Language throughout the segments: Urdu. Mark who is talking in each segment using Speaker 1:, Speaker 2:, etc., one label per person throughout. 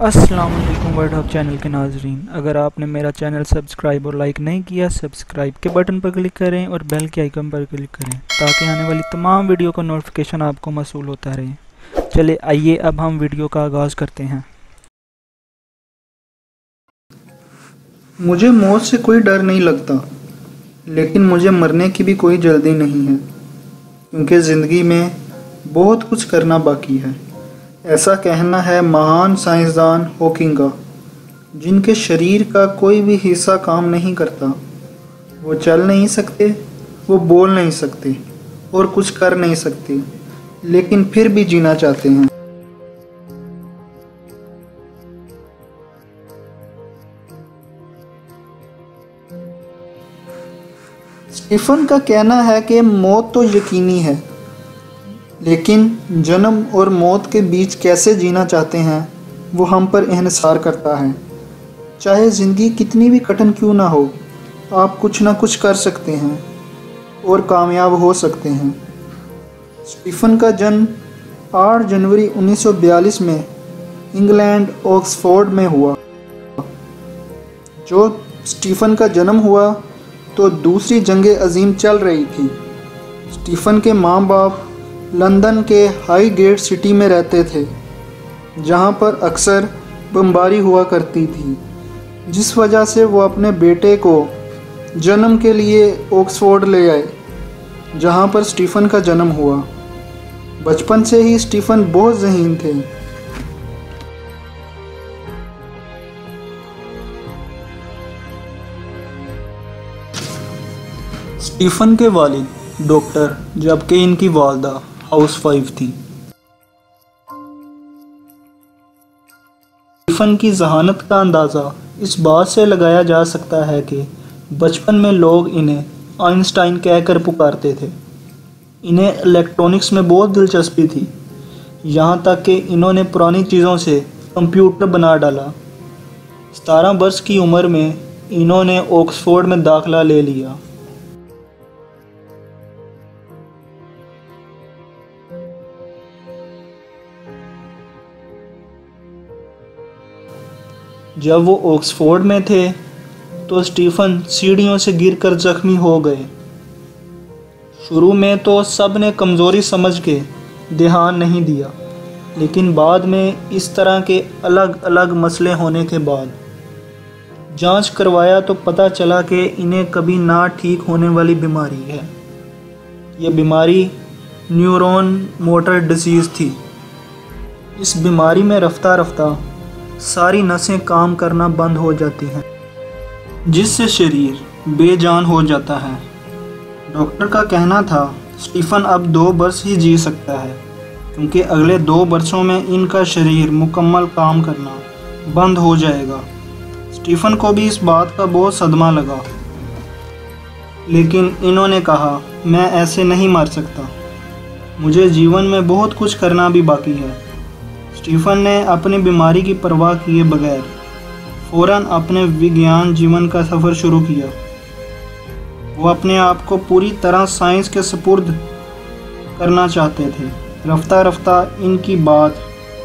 Speaker 1: السلام علیکم ورڈ ہب چینل کے ناظرین۔ اگر آپ نے میرا چینل سبسکرائب اور لائک نہیں کیا، سبسکرائب کے بٹن پر کلک کریں اور بیل کے آئیکن پر کلک کریں تاکہ آنے والی تمام ویڈیو کا نوٹفکیشن آپ کو موصول ہوتا رہے۔ چلے، آئیے اب ہم ویڈیو کا آغاز کرتے ہیں۔
Speaker 2: مجھے موت سے کوئی ڈر نہیں لگتا، لیکن مجھے مرنے کی بھی کوئی جلدی نہیں ہے، کیونکہ زندگی میں بہت کچھ کرنا باقی ہے۔ ایسا کہنا ہے مہان سائنسدان ہوکنگ کا جن کے شریر کا کوئی بھی حصہ کام نہیں کرتا۔ وہ چل نہیں سکتے، وہ بول نہیں سکتے اور کچھ کر نہیں سکتے، لیکن پھر بھی جینا چاہتے ہیں۔ اسٹیفن کا کہنا ہے کہ موت تو یقینی ہے۔ لیکن جنم اور موت کے بیچ کیسے جینا چاہتے ہیں، وہ ہم پر انحصار کرتا ہے۔ چاہے زندگی کتنی بھی کٹن کیوں نہ ہو، آپ کچھ نہ کچھ کر سکتے ہیں اور کامیاب ہو سکتے ہیں۔ اسٹیفن کا جنم آٹھ جنوری انیس سو بیالیس میں انگلینڈ، آکسفورڈ میں ہوا۔ جو اسٹیفن کا جنم ہوا تو دوسری جنگ عظیم چل رہی تھی۔ اسٹیفن کے ماں باپ لندن کے ہائی گیٹ سٹی میں رہتے تھے، جہاں پر اکثر بمباری ہوا کرتی تھی، جس وجہ سے وہ اپنے بیٹے کو جنم کے لیے اوکسفورڈ لے آئے، جہاں پر سٹیفن کا جنم ہوا۔ بچپن سے ہی سٹیفن بہت ذہین تھے۔ سٹیفن کے والد ڈاکٹر، جبکہ ان کی والدہ۔ ہاؤس وائف تھی۔ سٹیفن کی ذہانت کا اندازہ اس بات سے لگایا جا سکتا ہے کہ بچپن میں لوگ انہیں آئنسٹائن کہہ کر پکارتے تھے۔ انہیں الیکٹرونکس میں بہت دلچسپی تھی۔ یہاں تک کہ انہوں نے پرانی چیزوں سے کمپیوٹر بنا ڈالا۔ ستارہ برس کی عمر میں انہوں نے آکسفورڈ میں داخلہ لے لیا۔ جب وہ آکسفورڈ میں تھے تو سٹیفن سیڑھیوں سے گر کر زخمی ہو گئے۔ شروع میں تو سب نے کمزوری سمجھ کے دھیان نہیں دیا، لیکن بعد میں اس طرح کے الگ الگ مسئلے ہونے کے بعد جانچ کروایا تو پتہ چلا کہ انہیں کبھی نہ ٹھیک ہونے والی بیماری ہے۔ یہ بیماری نیورون موٹر ڈیزیز تھی۔ اس بیماری میں رفتہ رفتہ ساری نسیں کام کرنا بند ہو جاتی ہیں۔ جس سے شریر بے جان ہو جاتا ہے۔ ڈاکٹر کا کہنا تھا، سٹیفن اب دو برس ہی جی سکتا ہے، کیونکہ اگلے دو برسوں میں ان کا شریر مکمل کام کرنا بند ہو جائے گا۔ سٹیفن کو بھی اس بات کا بہت صدمہ لگا۔ لیکن انہوں نے کہا، میں ایسے نہیں مر سکتا۔ مجھے جیون میں بہت کچھ کرنا بھی باقی ہے۔ سٹیفن نے اپنی بیماری کی پرواہ کیے بغیر فوراً اپنے وگیان جیون کا سفر شروع کیا۔ وہ اپنے آپ کو پوری طرح سائنس کے سپرد کرنا چاہتے تھے۔ رفتہ رفتہ ان کی بات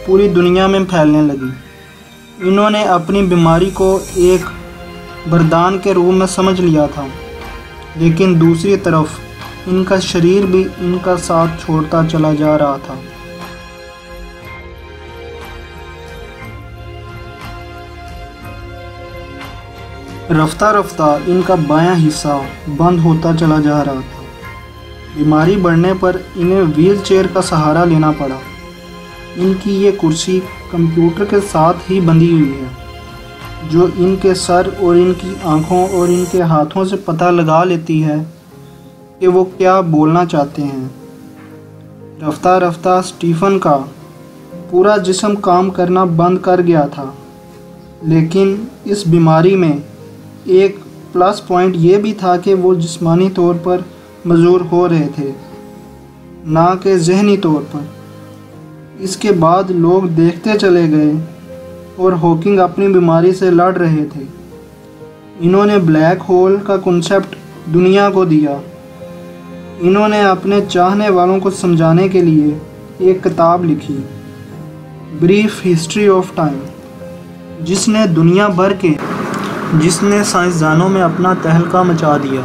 Speaker 2: پوری دنیا میں پھیلنے لگی۔ انہوں نے اپنی بیماری کو ایک بردان کے روپ میں سمجھ لیا تھا، لیکن دوسری طرف ان کا شریر بھی ان کا ساتھ چھوڑتا چلا جا رہا تھا۔ رفتہ رفتہ ان کا بایاں حصہ بند ہوتا چلا جا رہا تھا۔ بیماری بڑھنے پر انہیں ویل چیئر کا سہارا لینا پڑا۔ ان کی یہ کرسی کمپیوٹر کے ساتھ ہی بندھی ہوئی ہے۔ جو ان کے سر اور ان کی آنکھوں اور ان کے ہاتھوں سے پتہ لگا لیتی ہے کہ وہ کیا بولنا چاہتے ہیں۔ رفتہ رفتہ سٹیفن کا پورا جسم کام کرنا بند کر گیا تھا۔ لیکن اس بیماری میں ایک پلس پوائنٹ یہ بھی تھا کہ وہ جسمانی طور پر مزور ہو رہے تھے، نہ کہ ذہنی طور پر۔ اس کے بعد لوگ دیکھتے چلے گئے اور ہاکنگ اپنی بیماری سے لڑ رہے تھے۔ انہوں نے بلیک ہول کا کنسیپٹ دنیا کو دیا۔ انہوں نے اپنے چاہنے والوں کو سمجھانے کے لیے ایک کتاب لکھی بریف ہسٹری آف ٹائم جس نے دنیا بھر کے جس نے سائنسدانوں میں اپنا تہلکہ مچا دیا۔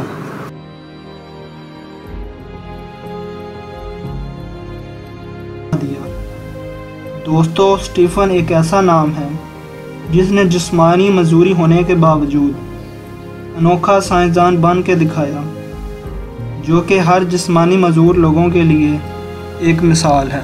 Speaker 2: دوستو، سٹیفن ایک ایسا نام ہے جس نے جسمانی مزوری ہونے کے باوجود انوکھا سائنسدان بن کے دکھایا، جو کہ ہر جسمانی مزور لوگوں کے لیے ایک مثال ہے۔